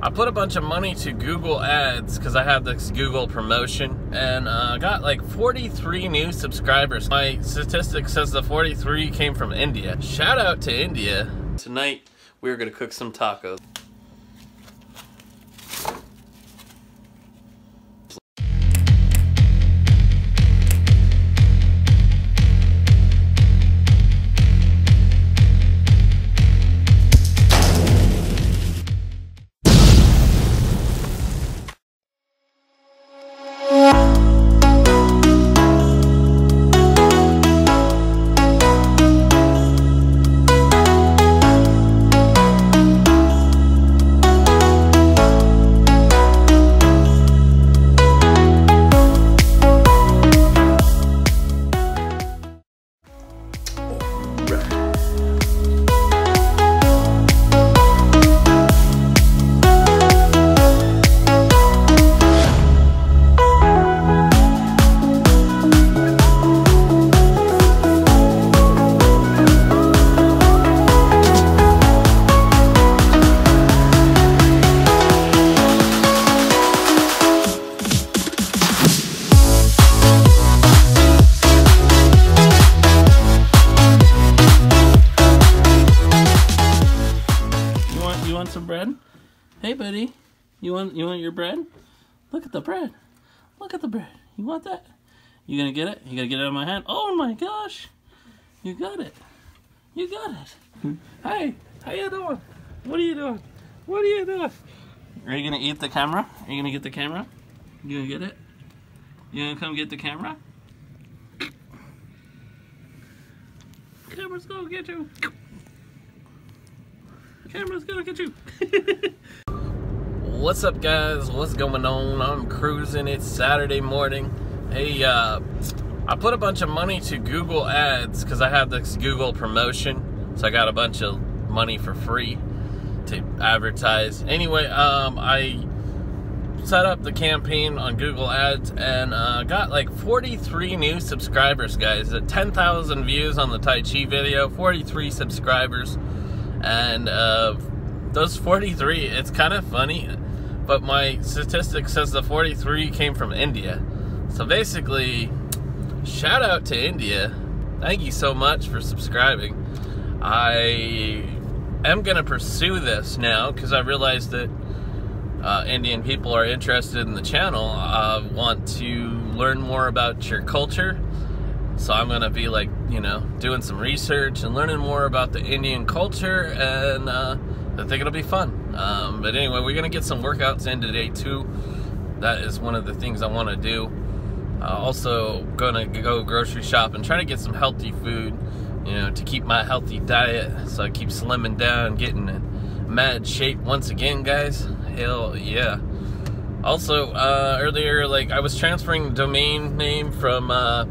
I put a bunch of money to Google Ads because I have this Google promotion and uh, got like 43 new subscribers. My statistic says the 43 came from India. Shout out to India. Tonight we're gonna cook some tacos. Hey buddy, you want you want your bread? Look at the bread. Look at the bread. You want that? You gonna get it? You gonna get it out of my hand? Oh my gosh! You got it. You got it. Hmm? Hey, how you doing? What are you doing? What are you doing? Are you gonna eat the camera? Are you gonna get the camera? You gonna get it? You gonna come get the camera? Camera's gonna get you. Camera's gonna get you. What's up, guys? What's going on? I'm cruising. It's Saturday morning. Hey, uh, I put a bunch of money to Google Ads because I have this Google promotion. So I got a bunch of money for free to advertise. Anyway, um, I set up the campaign on Google Ads and uh, got like 43 new subscribers, guys. At 10,000 views on the Tai Chi video, 43 subscribers and uh, those 43 it's kind of funny but my statistic says the 43 came from india. So basically shout out to india. Thank you so much for subscribing. I am gonna pursue this now because i realized that uh, indian people are interested in the channel. Uh, want to learn more about your culture. So I'm gonna be like, you know, doing some research and learning more about the Indian culture, and uh, I think it'll be fun. Um, but anyway, we're gonna get some workouts in today too. That is one of the things I want to do. Uh, also, gonna go grocery shopping, try to get some healthy food, you know, to keep my healthy diet, so I keep slimming down, getting in mad shape once again, guys. Hell yeah. Also, uh, earlier, like I was transferring domain name from. Uh,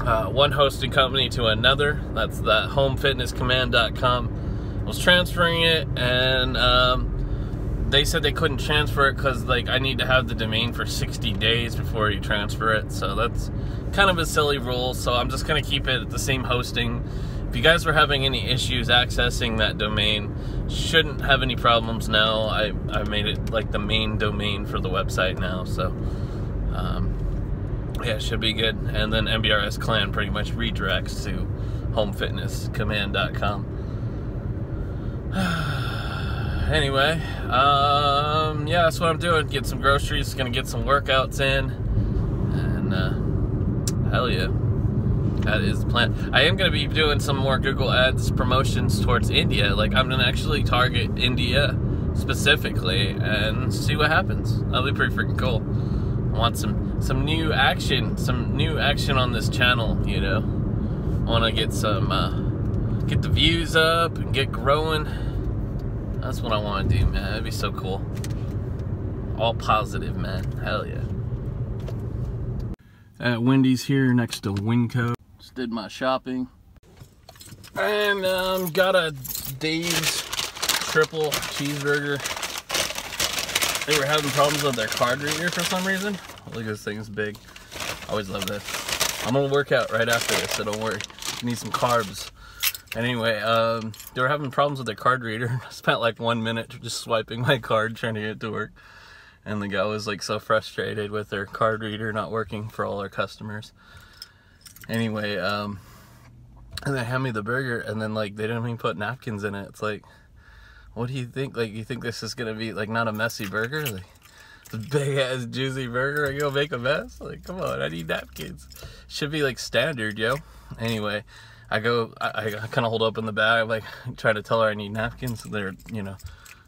uh, one hosting company to another. That's the homefitnesscommand.com. Was transferring it, and um, they said they couldn't transfer it because like I need to have the domain for 60 days before you transfer it. So that's kind of a silly rule. So I'm just gonna keep it at the same hosting. If you guys were having any issues accessing that domain, shouldn't have any problems now. I, I made it like the main domain for the website now. So. Um, yeah, it should be good. And then NBRS Clan pretty much redirects to homefitnesscommand.com. anyway, um, yeah, that's what I'm doing. Get some groceries, gonna get some workouts in, and uh, hell yeah, that is the plan. I am gonna be doing some more Google Ads promotions towards India. Like I'm gonna actually target India specifically and see what happens. That'll be pretty freaking cool. I want some some new action, some new action on this channel, you know. I Want to get some, uh, get the views up and get growing. That's what I want to do, man. That'd be so cool. All positive, man. Hell yeah. At Wendy's here next to Winco. Just did my shopping. And um, got a Dave's triple cheeseburger. They were having problems with their card reader for some reason. Look at this thing's big. I always love this. I'm gonna work out right after this, so don't worry. You need some carbs. Anyway, um, they were having problems with their card reader. I spent like one minute just swiping my card trying to get it to work. And the guy was like so frustrated with their card reader not working for all their customers. Anyway, um, and they hand me the burger and then like they didn't even put napkins in it. It's like, what do you think? Like, you think this is gonna be like not a messy burger? Like, a big ass juicy burger. You gonna make a mess? Like, come on, I need napkins. Should be like standard, yo. Anyway, I go, I, I kind of hold open the bag, like try to tell her I need napkins. They're, you know,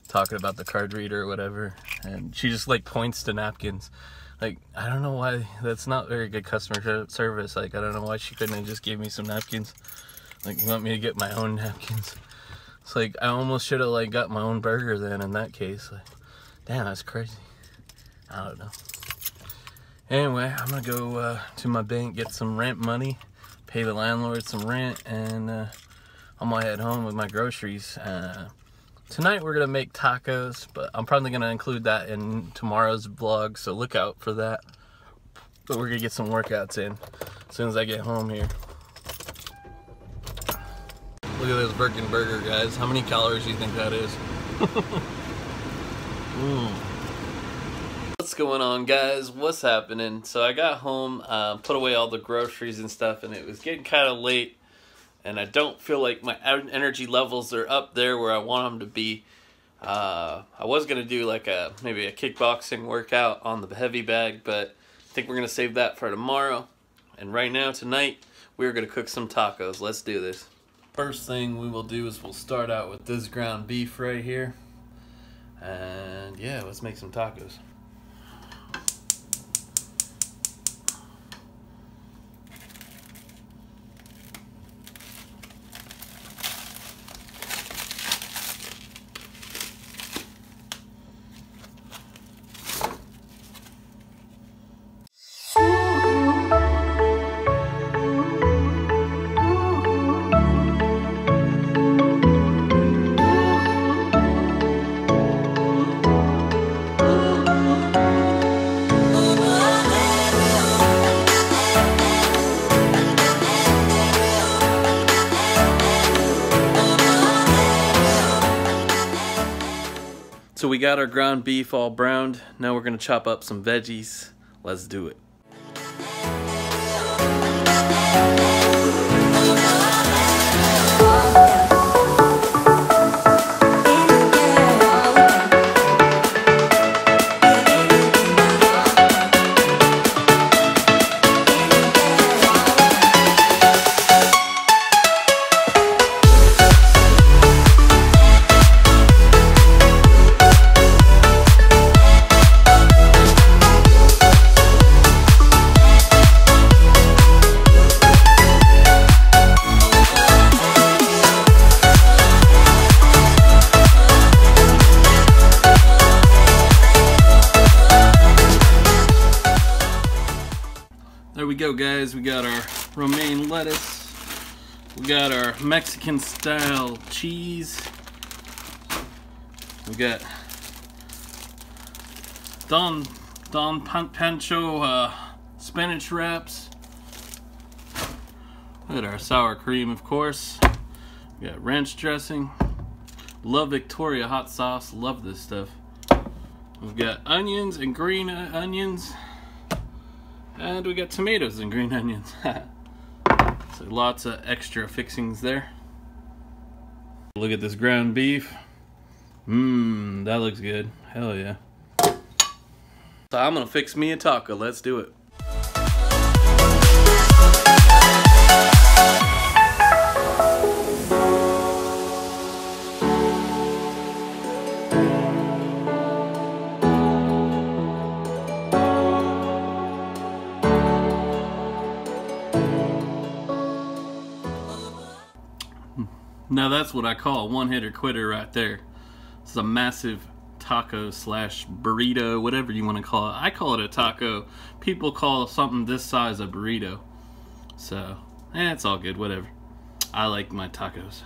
talking about the card reader or whatever, and she just like points to napkins. Like, I don't know why that's not very good customer service. Like, I don't know why she couldn't have just gave me some napkins. Like, you want me to get my own napkins? It's like I almost should have like got my own burger then. In that case, like, damn, that's crazy. I don't know. Anyway, I'm gonna go uh, to my bank, get some rent money, pay the landlord some rent, and uh, I'm gonna head home with my groceries. Uh, tonight we're gonna make tacos, but I'm probably gonna include that in tomorrow's vlog, so look out for that. But we're gonna get some workouts in as soon as I get home here. Look at this Birkin burger, guys. How many calories do you think that is? mm what's going on guys? What's happening? So i got home uh, put away all the groceries and stuff and it was getting kind of late and i don't feel like my energy levels are up there where i want them to be. Uh, i was going to do like a maybe a kickboxing workout on the heavy bag but i think we're going to save that for tomorrow. And right now tonight we're going to cook some tacos. Let's do this. First thing we will do is we'll start out with this ground beef right here. And yeah let's make some tacos we got our ground beef all browned. Now we're gonna chop up some veggies. Let's do it. Guys, we got our romaine lettuce, we got our Mexican style cheese, we got Don, Don Pancho uh, spinach wraps, we got our sour cream of course, we got ranch dressing, love Victoria hot sauce, love this stuff. We've got onions and green onions. And we got tomatoes and green onions. so lots of extra fixings there. Look at this ground beef. Mmm, that looks good. Hell yeah. So I'm gonna fix me a taco. Let's do it. Now that's what I call a one-hitter quitter right there. It's a massive taco slash burrito, whatever you want to call it. I call it a taco. People call something this size a burrito. So, eh, it's all good, whatever. I like my tacos.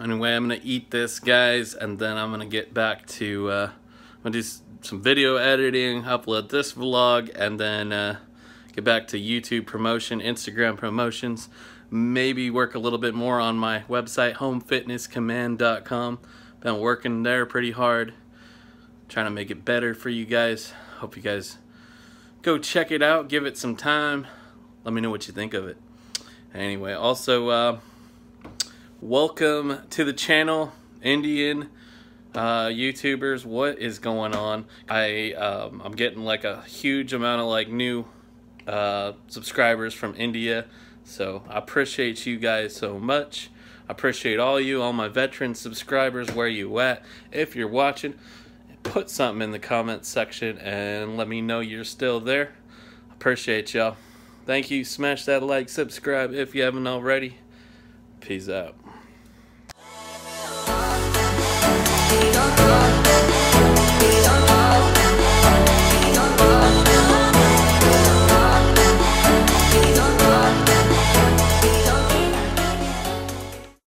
Anyway, I'm gonna eat this, guys, and then I'm gonna get back to, uh, I'm gonna do some video editing, upload this vlog, and then uh, get back to YouTube promotion, Instagram promotions maybe work a little bit more on my website, homefitnesscommand.com. Been working there pretty hard, trying to make it better for you guys. Hope you guys go check it out, give it some time. Let me know what you think of it. Anyway, also, uh, welcome to the channel, Indian uh, YouTubers. What is going on? I um, I'm getting like a huge amount of like new uh, subscribers from India. So I appreciate you guys so much. I appreciate all you, all my veteran subscribers, where you at. If you're watching, put something in the comments section and let me know you're still there. I appreciate y'all. Thank you. Smash that like, subscribe if you haven't already. Peace out.